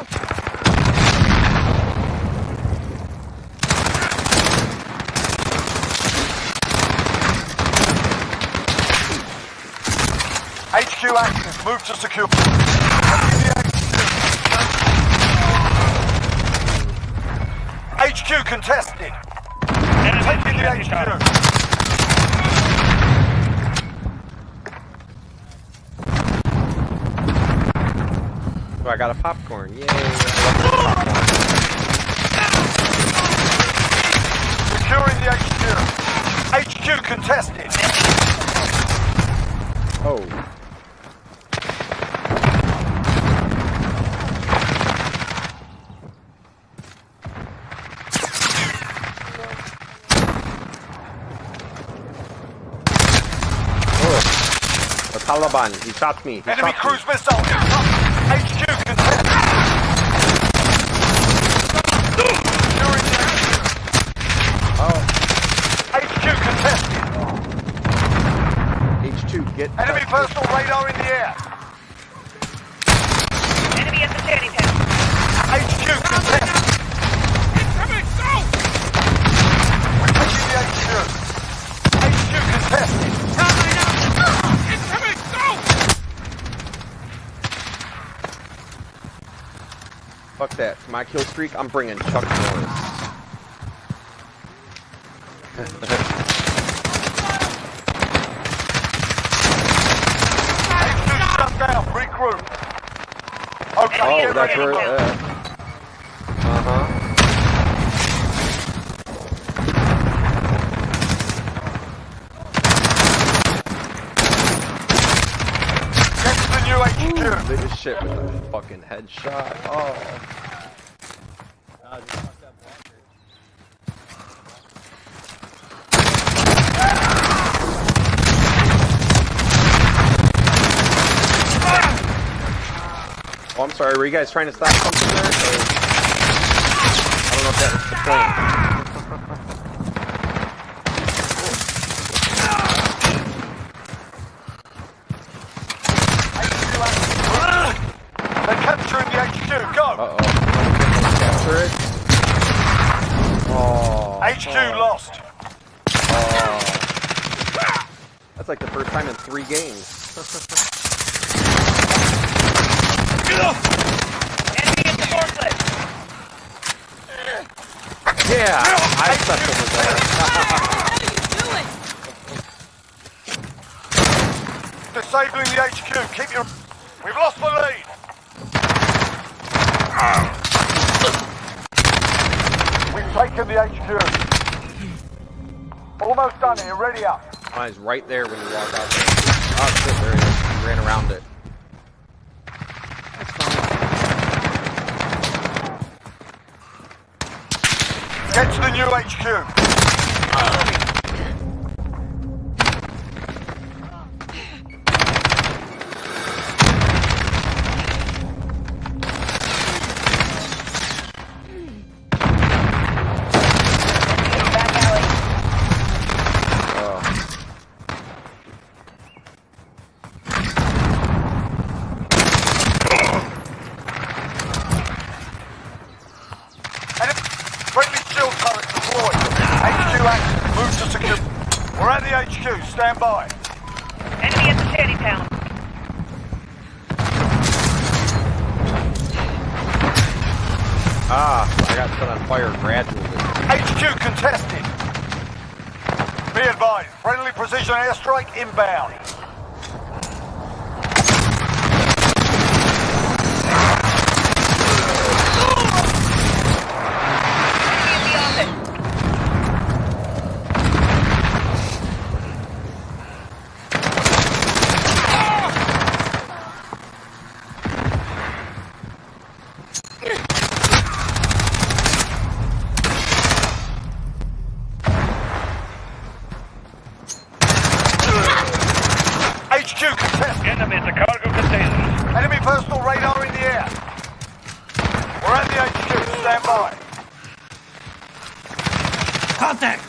Speaker 3: HQ active. Move to secure. HQ contested.
Speaker 5: Enemy
Speaker 3: Taking the HQ.
Speaker 2: I got a popcorn. Yay.
Speaker 3: Securing the HQ. HQ contested.
Speaker 2: Oh. Oh. The Taliban. He shot me. He
Speaker 3: Enemy
Speaker 2: shot
Speaker 3: cruise missile. HQ contested. Securing the HQ.
Speaker 2: Oh.
Speaker 3: HQ contested.
Speaker 2: H2, get.
Speaker 3: Enemy
Speaker 2: tested.
Speaker 3: personal radar in the air.
Speaker 6: Enemy at the standing tent.
Speaker 3: HQ contested.
Speaker 4: Incoming! Go!
Speaker 3: We're taking the HQ. HQ contested.
Speaker 4: Incoming! Go!
Speaker 2: Fuck that. For my kill streak, I'm bringing Chuck Norris.
Speaker 3: HQ shut down. Regroup. Okay.
Speaker 2: oh, that's where. Uh huh.
Speaker 3: Get to the new HQ.
Speaker 2: Biggest shit with a fucking headshot. Oh.
Speaker 1: Uh, just fucked up walker.
Speaker 2: Oh, I'm sorry. Were you guys trying to stop something there? Or... I don't know if that was the plan.
Speaker 3: They're capturing the HQ. Go.
Speaker 2: Uh oh. Capture it. Oh.
Speaker 3: HQ lost.
Speaker 2: Oh. That's like the first time in three games.
Speaker 6: Enemy at the forklift.
Speaker 2: Yeah, I stepped over there.
Speaker 9: How do you do it?
Speaker 3: Disabling the HQ. Keep your. We've lost the lead. We've taken the HQ. Almost done here. Ready up.
Speaker 2: He's right there when you walk out there. Oh shit, there he is. He ran around it.
Speaker 3: Get to the new HQ.
Speaker 6: Back alley.
Speaker 2: Oh.
Speaker 3: Enemy friendly shield turret deployed. HQ active. Move to secure. We're at the HQ. Stand by.
Speaker 6: Enemy at the shanty town.
Speaker 2: Ah, I got set on fire gradually.
Speaker 3: HQ contested. Be advised. Friendly precision airstrike inbound.
Speaker 6: Enemy at the office.
Speaker 3: HQ contested.
Speaker 5: Enemy at the cargo containers.
Speaker 3: Enemy personal radar in the air. We're at the HQ. Stand by.
Speaker 4: Contact!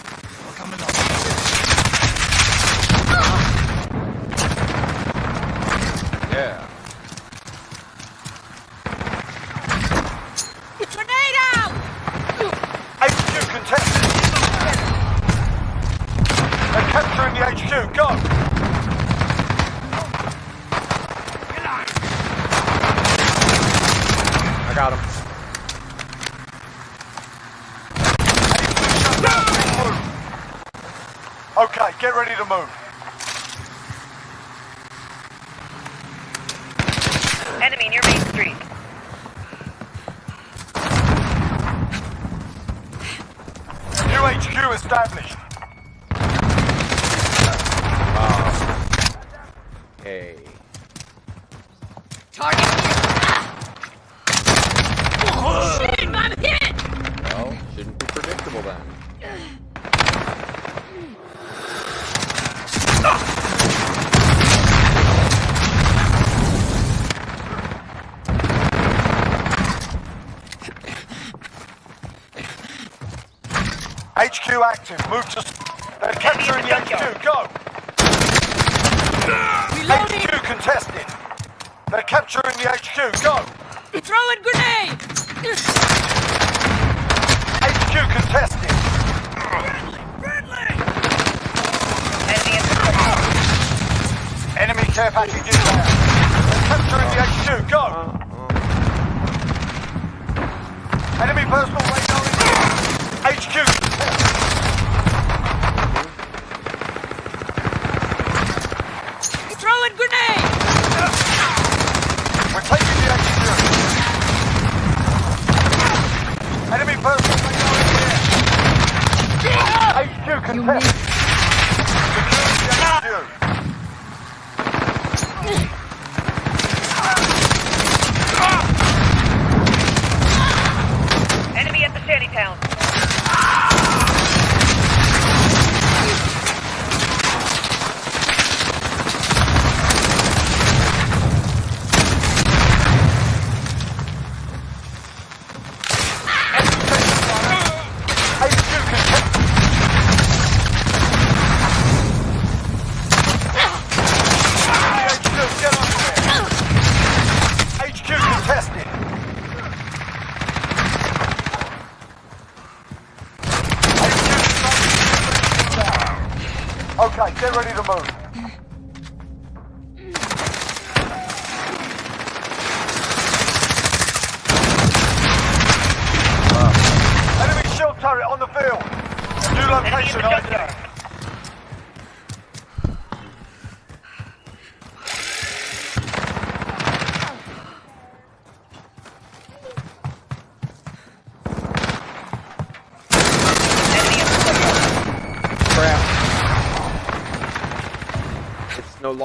Speaker 2: Yeah.
Speaker 9: Grenade out!
Speaker 3: HQ contested. They're capturing the HQ. Go.
Speaker 2: I got him.
Speaker 3: Okay, get ready to move.
Speaker 6: Enemy near Main Street.
Speaker 3: New HQ established.
Speaker 2: Hey.
Speaker 9: Target Shit, I'm hit!
Speaker 2: Well, shouldn't be predictable then.
Speaker 3: HQ. Move to. They're capturing the HQ. Go.
Speaker 9: Reloading!
Speaker 3: HQ contested. They're capturing the HQ. Go.
Speaker 9: Throw Throwing grenade!
Speaker 3: HQ contested.
Speaker 6: Enemy at.
Speaker 3: Enemy care package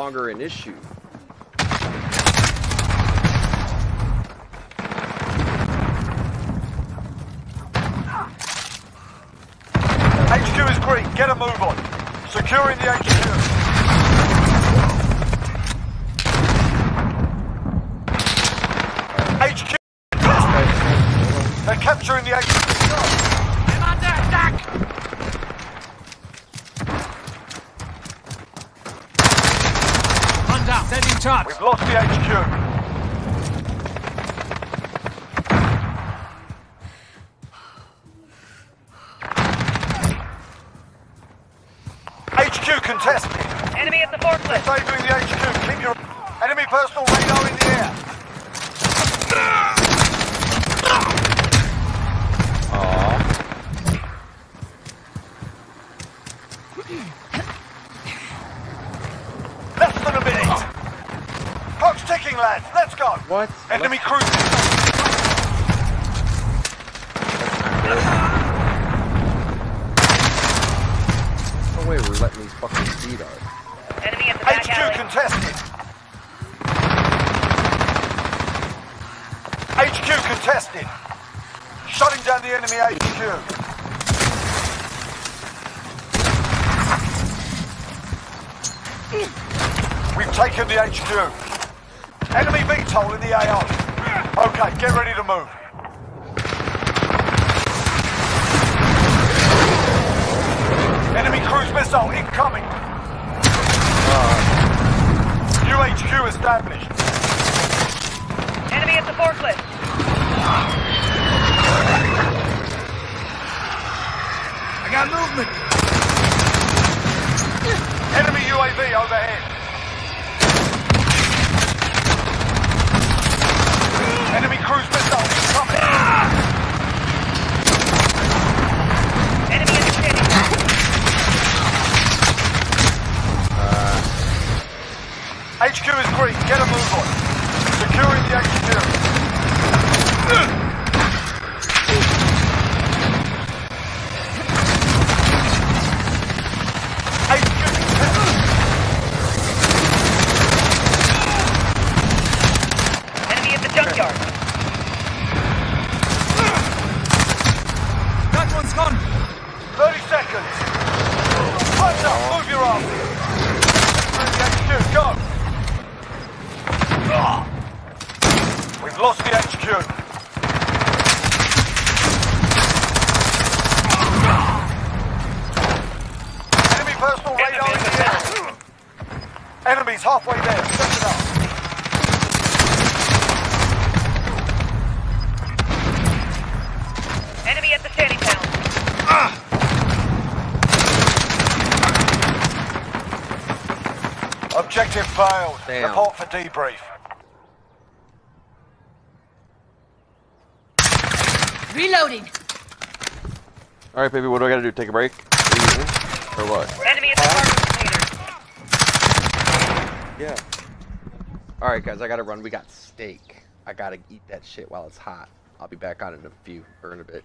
Speaker 2: longer an issue.
Speaker 3: HQ is green. Get a move on. Securing the HQ. HQ. They're capturing the HQ.
Speaker 4: I'm under attack! One down, sending charge.
Speaker 3: We've lost the HQ. HQ contested.
Speaker 6: Enemy at the forklift.
Speaker 3: Disabling the HQ. Keep your enemy personal radar in the air.
Speaker 2: Aww.
Speaker 3: Less than a minute. Clock's ticking, lads. Let's go.
Speaker 2: What?
Speaker 3: Enemy cruising.
Speaker 2: No way we're letting these fucking speed out.
Speaker 6: Enemy at the back
Speaker 3: HQ
Speaker 6: alley.
Speaker 3: contested. HQ contested. Shutting down the enemy We've taken the HQ. Enemy VTOL in the AO. Okay, get ready to move. Enemy cruise missile incoming. New HQ established.
Speaker 6: Enemy at the forklift.
Speaker 4: Got movement.
Speaker 3: Enemy UAV overhead. Enemy cruise missile incoming.
Speaker 6: Enemy at the.
Speaker 3: HQ uh, is green. Get a move on. Securing the HQ.
Speaker 6: Enemy at the junkyard.
Speaker 4: That one's gone.
Speaker 3: 30 seconds. Hands up. Move your arm. HQ, go. We've lost the HQ. Enemy personal radar in the air. Enemies halfway there. Set it up.
Speaker 6: Enemy at the shantytown.
Speaker 3: Objective failed.
Speaker 2: Damn.
Speaker 3: Report for debrief.
Speaker 9: Reloading.
Speaker 2: All right, baby. What do I gotta do? Take a break? Leaving? Or what?
Speaker 6: Enemy at the cargo container.
Speaker 2: Yeah. All right, guys. I gotta run. We got steak. I gotta eat that shit while it's hot. I'll be back on in a few or in a bit.